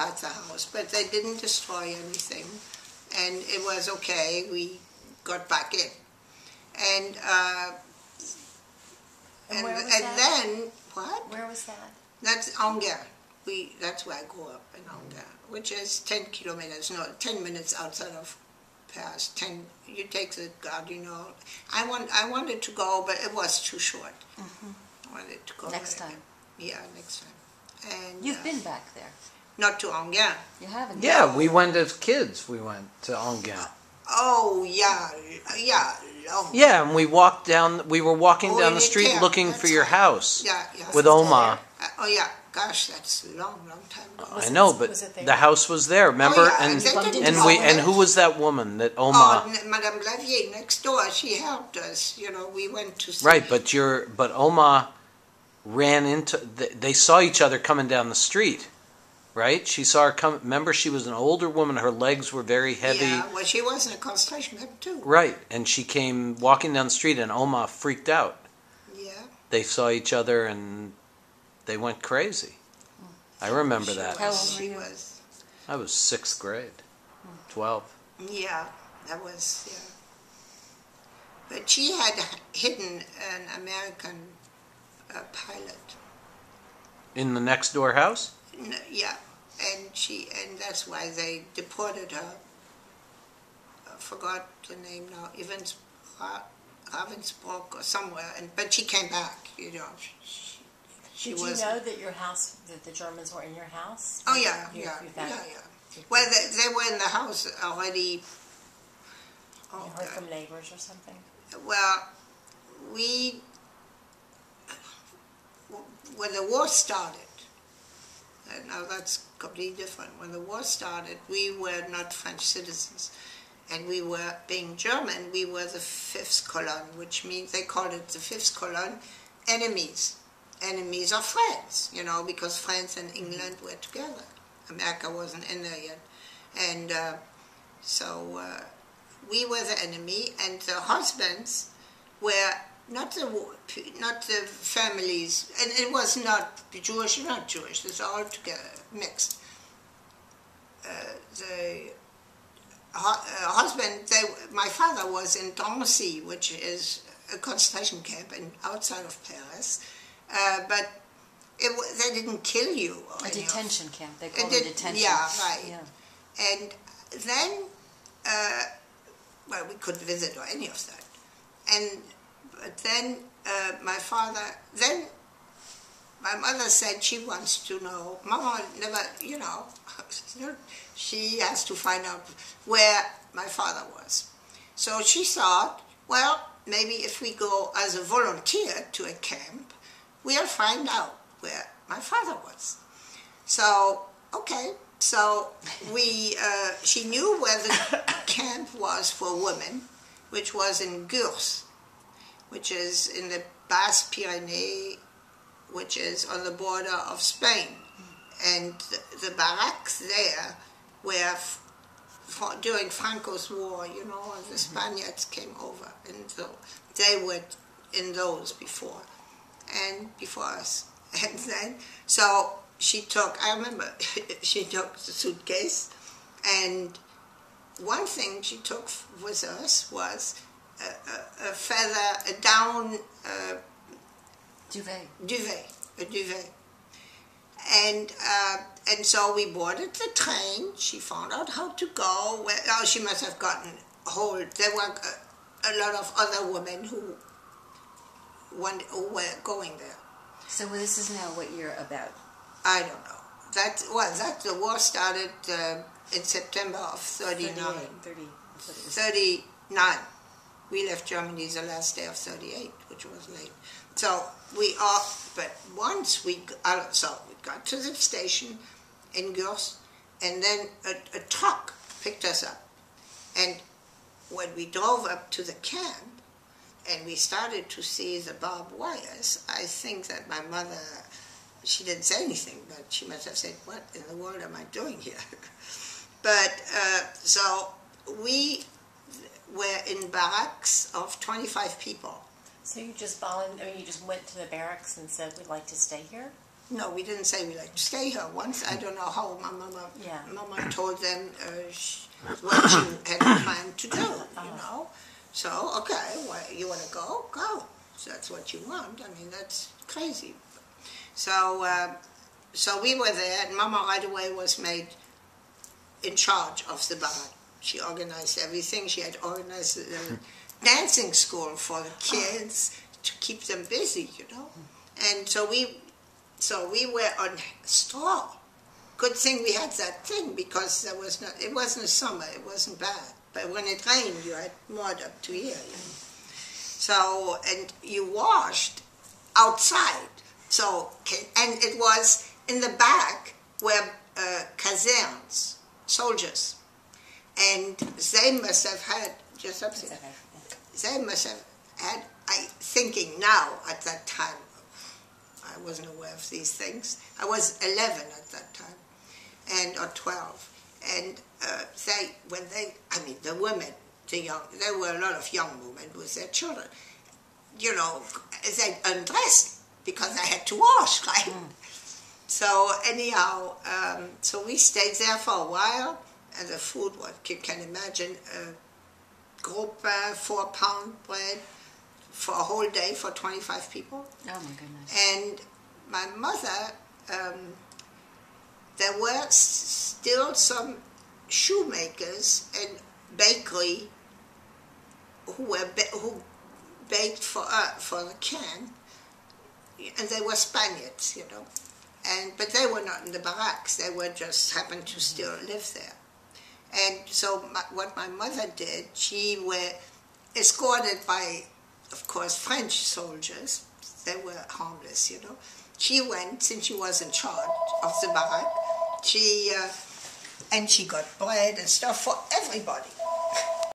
apart the house, but they didn't destroy anything, and it was okay. We got back in, and uh, And and, and then what? Where was that? That's Angers. We that's where I grew up in Angers, which is ten kilometers, no, ten minutes outside of Paris. Ten. You take the Gare du Nord. I want. I wanted to go, but it was too short. I wanted to go. Next time. Yeah, next time. And You've uh, been back there. Not to Angers. You haven't. Yeah, we went as kids. We went to Angers. Oh yeah, yeah. Oh, Yeah, and we walked down. We were walking Oh, down the street Italy, looking that's for your house yeah, yeah. with Oma. Uh, oh yeah, gosh, that's a long, long time ago. Was I know, but it there? the house was there. Remember? yeah, and they didn't and we and who was that woman that Oh, Oma? N- Madame Blavier next door. She helped us. You know, we went to see. Right, but your but Oma ran into. They, they saw each other coming down the street. Right? She saw her come. Remember, she was an older woman. Her legs were very heavy. Yeah, well, she was in a concentration camp too. Right, and she came walking down the street, and Oma freaked out. Yeah. They saw each other, and they went crazy. I remember She that. How was- old she was. I was sixth grade, twelve. Yeah, that was yeah. But she had hidden an American uh, pilot. In the next door house. Yeah, and she and that's why they deported her. I forgot the name now. Evans, Ra- Ravensbrück or somewhere. And but she came back. You know, she, she Did was. you know that your house, that the Germans were in your house? Oh yeah, You- yeah, you yeah, yeah. Well, they, they were in the house already. You Oh, heard God. from neighbors or something? Well, we, when the war started, and now that's completely different. When the war started, we were not French citizens, and we were, being German, we were the fifth colonne, which means they called it the fifth colonne, enemies, enemies of France, you know, because France and England were together. America wasn't in there yet. And uh, so uh, we were the enemy, and the husbands were not the not the families, and it was not Jewish, not Jewish. It's all together mixed. Uh, the uh, husband, they, my father was in Drancy, which is a concentration camp in, outside of Paris, uh, but it, they didn't kill you. A detention camp. They It called it did- detention. yeah, right. Yeah. And then, uh, well, we couldn't visit or any of that. And but then uh, my father, then my mother said she wants to know. Mama never, you know, she has to find out where my father was. So she thought, well, maybe if we go as a volunteer to a camp, we'll find out where my father was. So, okay, so we, uh, she knew where the camp was for women, which was in Gurs, which is in the Basque Pyrenees, which is on the border of Spain. And the, barracks there were for, during Franco's war, you know, the mm-hmm. Spaniards came over, and so they were in those before, and before us. And then, so she took, I remember, she took the suitcase, and one thing she took with us was a, feather, a down uh, Duvet. duvet, a duvet. And uh, and so we boarded the train. She found out how to go. Where, oh, she must have gotten hold. There were a, a lot of other women who, want, who were going there. So this is now what you're about. I don't know. That well, that the war started uh, in September of 39. 38, 30. That's what it was. 39. We left Germany the last day of 38, which was late. So we are, but once we, uh, so we got to the station in Gurs, and then a, a truck picked us up. And when we drove up to the camp, and we started to see the barbed wires, I think that my mother, she didn't say anything, but she must have said, what in the world am I doing here? but, uh, so we were in barracks of 25 people. So you just volun I mean, you just went to the barracks and said, we'd like to stay here? No, we didn't say we'd like to stay here. Once I don't know how my mama, Yeah. mama told them uh, sh what she had planned to do. You know, so okay, well, you want to go, go. So that's what you want. I mean, that's crazy. So, uh, so we were there, and Mama right away was made in charge of the barak. She organized everything. She had organized a dancing school for the kids to keep them busy, you know. And so we, so we were on straw. Good thing we had that thing because there was not. It wasn't summer. It wasn't bad. But when it rained, you had mud up to here. You know? So and you washed outside. So and it was in the back were uh, soldiers, and they must have had just up there. They must have had. I thinking now at that time, I wasn't aware of these things. I was 11 at that time, and or 12, and uh, they when they, I mean the women, the young, there were a lot of young women with their children. You know, they undressed because I had to wash, right? So anyhow, um, so we stayed there for a while, and the food, what you can imagine, a group pain, four pound bread for a whole day for 25 people. Oh my goodness. And my mother, um, there were s- still some shoemakers and bakery who were ba- who baked for uh, for the can, and they were Spaniards, you know, and but they were not in the barracks. They were just happened to still live there, and so my, what my mother did, she were escorted by, of course, French soldiers. They were harmless, you know. She went since she was in charge of the barrack. She uh, and she got bread and stuff for everybody